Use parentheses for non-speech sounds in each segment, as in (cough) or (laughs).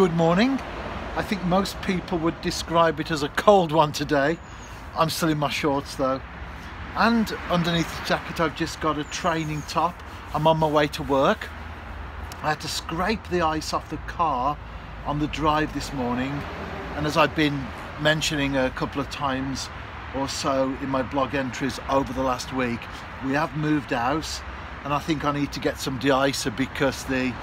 good morning. I think most people would describe it as a cold one today. I'm still in my shorts though. And underneath the jacket I've just got a training top. I'm on my way to work. I had to scrape the ice off the car on the drive this morning and as I've been mentioning a couple of times or so in my blog entries over the last week we have moved house and I think I need to get some de-icer because the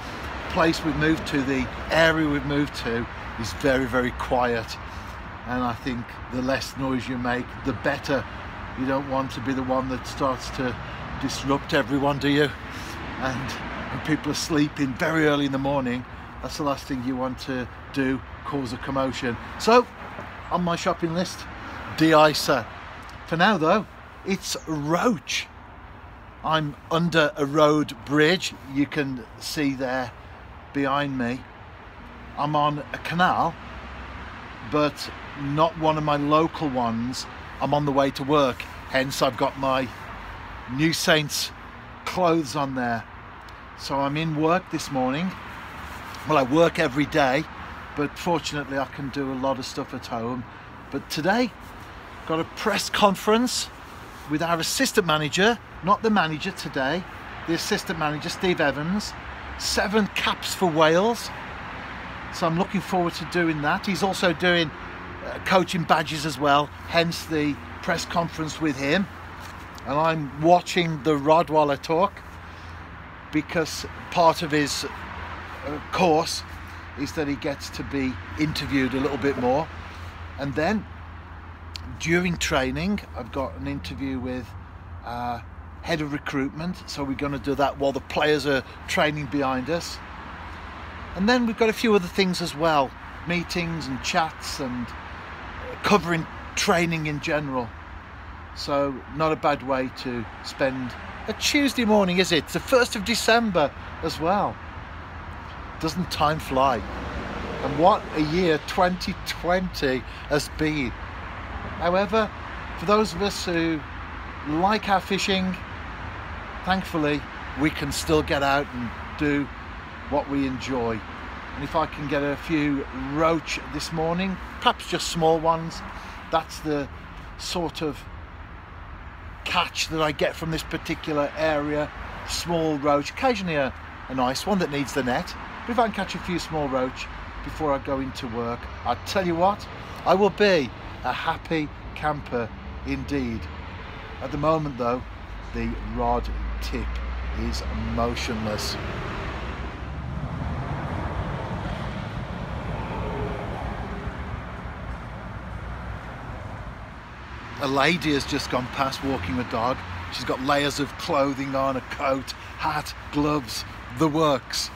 place we've moved to, the area we've moved to is very very quiet. And I think the less noise you make the better. You don't want to be the one that starts to disrupt everyone do you? And when people are sleeping very early in the morning that's the last thing you want to do cause a commotion. So on my shopping list de-icer. For now though it's roach. I'm under a road bridge. You can see there behind me I'm on a canal but not one of my local ones I'm on the way to work hence I've got my New Saints clothes on there so I'm in work this morning. Well, I work every day, but fortunately I can do a lot of stuff at home. But today, got a press conference with our assistant manager, not the manager today, the assistant manager, Steve Evans. Seven caps for Wales. So I'm looking forward to doing that. He's also doing uh, coaching badges as well, hence the press conference with him. And I'm watching the rod while I talk because part of his uh, course is that he gets to be interviewed a little bit more and then during training I've got an interview with uh, head of recruitment so we're going to do that while the players are training behind us and then we've got a few other things as well meetings and chats and uh, covering training in general so not a bad way to spend a Tuesday morning, is it? It's the 1st of December as well. Doesn't time fly? And what a year 2020 has been. However, for those of us who like our fishing, thankfully we can still get out and do what we enjoy. And if I can get a few roach this morning, perhaps just small ones, that's the sort of catch that I get from this particular area. Small roach, occasionally a, a nice one that needs the net. But if I can catch a few small roach before I go into work, I tell you what, I will be a happy camper indeed. At the moment though, the rod tip is motionless. a lady has just gone past walking the dog. She's got layers of clothing on, a coat, hat, gloves, the works.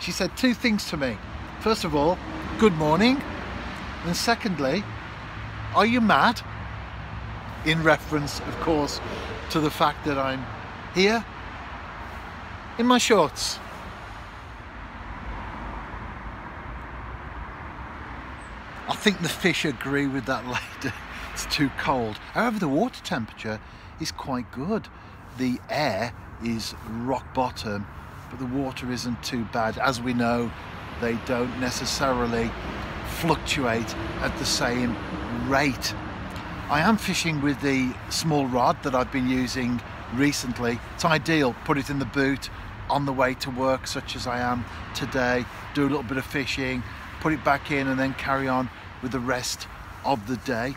She said two things to me. First of all, good morning. And secondly, are you mad? In reference, of course, to the fact that I'm here in my shorts. I think the fish agree with that lady (laughs) it's too cold. However, the water temperature is quite good. The air is rock bottom, but the water isn't too bad. As we know, they don't necessarily fluctuate at the same rate. I am fishing with the small rod that I've been using recently. It's ideal, put it in the boot on the way to work such as I am today, do a little bit of fishing, put it back in and then carry on with the rest of the day.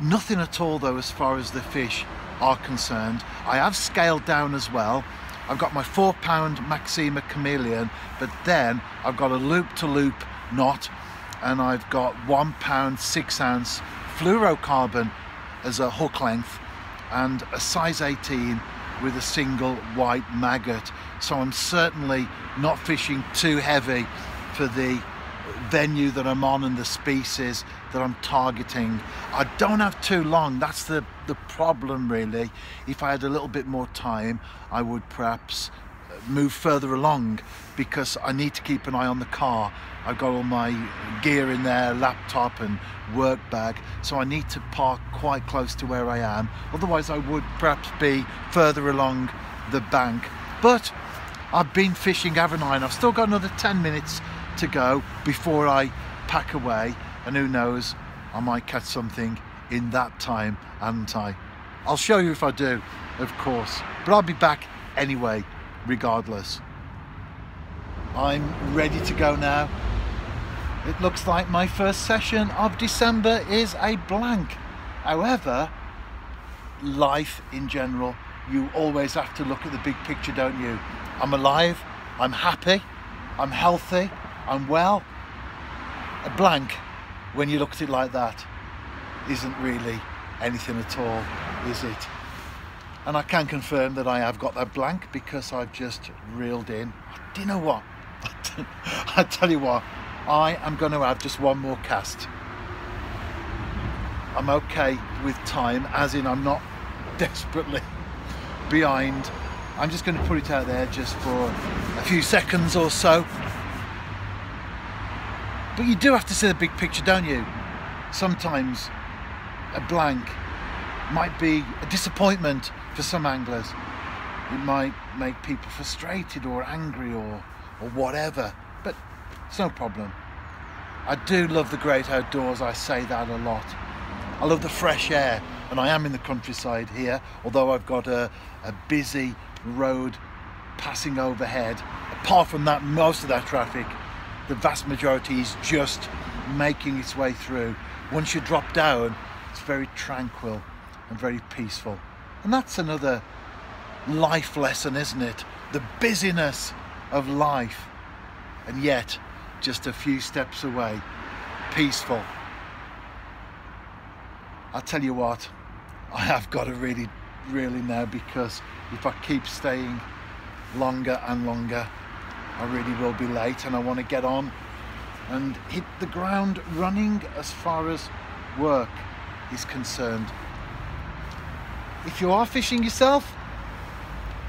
Nothing at all though as far as the fish are concerned. I have scaled down as well. I've got my four pound Maxima Chameleon, but then I've got a loop to loop knot and I've got one pound six ounce fluorocarbon as a hook length and a size 18 with a single white maggot. So I'm certainly not fishing too heavy for the venue that I'm on and the species that I'm targeting. I don't have too long, that's the, the problem really. If I had a little bit more time, I would perhaps move further along because I need to keep an eye on the car. I've got all my gear in there, laptop and work bag, so I need to park quite close to where I am. Otherwise I would perhaps be further along the bank. But I've been fishing, haven't I? And I've still got another 10 minutes to go before I pack away and who knows I might catch something in that time hadn't I I'll show you if I do of course but I'll be back anyway regardless. I'm ready to go now. It looks like my first session of December is a blank. However life in general you always have to look at the big picture don't you? I'm alive I'm happy I'm healthy I'm well. A blank when you look at it like that isn't really anything at all is it and I can confirm that I have got that blank because I've just reeled in. Do you know what? (laughs) I tell you what I am going to have just one more cast. I'm okay with time as in I'm not (laughs) desperately behind. I'm just going to put it out there just for a few seconds or so. But you do have to see the big picture don't you? Sometimes a blank might be a disappointment for some anglers it might make people frustrated or angry or or whatever but it's no problem. I do love the great outdoors I say that a lot. I love the fresh air and I am in the countryside here although I've got a, a busy road passing overhead. Apart from that most of that traffic the vast majority is just making its way through. Once you drop down it's very tranquil and very peaceful and that's another life lesson isn't it? The busyness of life and yet just a few steps away. Peaceful. I'll tell you what I have got to really really now because if I keep staying longer and longer I really will be late and I want to get on and hit the ground running as far as work is concerned if you are fishing yourself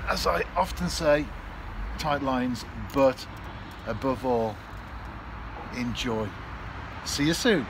as I often say tight lines but above all enjoy. See you soon